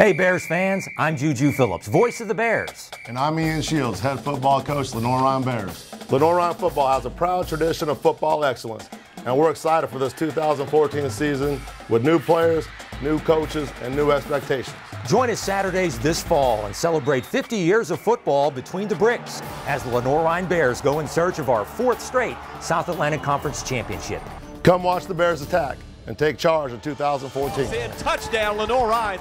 Hey, Bears fans, I'm Juju Phillips, voice of the Bears. And I'm Ian Shields, head football coach, Lenoir-Rhyne Bears. Lenoir-Rhyne football has a proud tradition of football excellence, and we're excited for this 2014 season with new players, new coaches, and new expectations. Join us Saturdays this fall and celebrate 50 years of football between the bricks as the Lenoir-Rhyne Bears go in search of our fourth straight South Atlantic Conference Championship. Come watch the Bears attack and take charge of 2014. Touchdown, Lenoir-Rhyne.